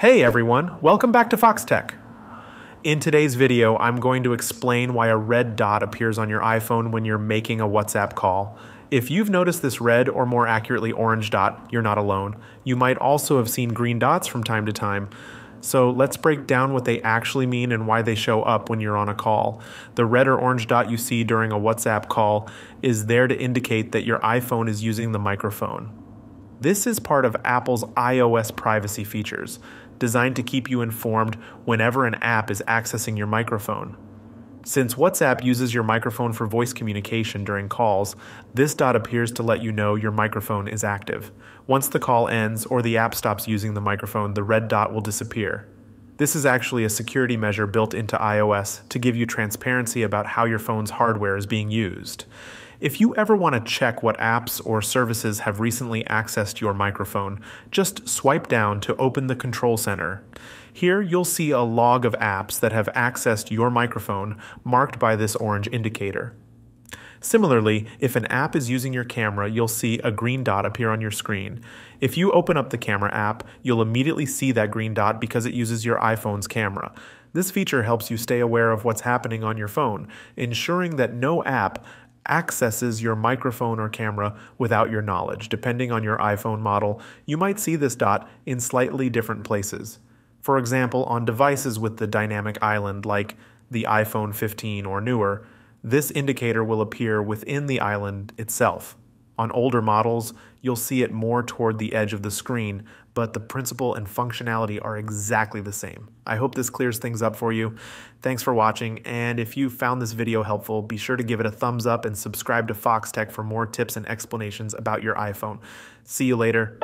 Hey everyone, welcome back to Foxtecc. In today's video, I'm going to explain why a red dot appears on your iPhone when you're making a WhatsApp call. If you've noticed this red, or more accurately orange dot, you're not alone. You might also have seen green dots from time to time. So let's break down what they actually mean and why they show up when you're on a call. The red or orange dot you see during a WhatsApp call is there to indicate that your iPhone is using the microphone. This is part of Apple's iOS privacy features, designed to keep you informed whenever an app is accessing your microphone. Since WhatsApp uses your microphone for voice communication during calls, this dot appears to let you know your microphone is active. Once the call ends or the app stops using the microphone, the red dot will disappear. This is actually a security measure built into iOS to give you transparency about how your phone's hardware is being used. If you ever want to check what apps or services have recently accessed your microphone, just swipe down to open the Control Center. Here you'll see a log of apps that have accessed your microphone marked by this orange indicator. Similarly, if an app is using your camera, you'll see a green dot appear on your screen. If you open up the camera app, you'll immediately see that green dot because it uses your iPhone's camera. This feature helps you stay aware of what's happening on your phone, ensuring that no app accesses your microphone or camera without your knowledge. Depending on your iPhone model, you might see this dot in slightly different places. For example, on devices with the dynamic island like the iPhone 15 or newer, this indicator will appear within the island itself. On older models, you'll see it more toward the edge of the screen, but the principle and functionality are exactly the same. I hope this clears things up for you. Thanks for watching, and if you found this video helpful, be sure to give it a thumbs up and subscribe to Foxtecc for more tips and explanations about your iPhone. See you later.